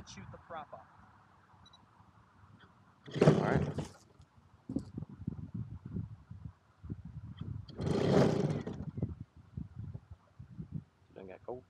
and shoot the prop up. Alright. Don't get cold.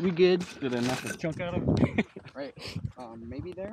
We good? Did I knock a chunk out of it? Right. Um, maybe there.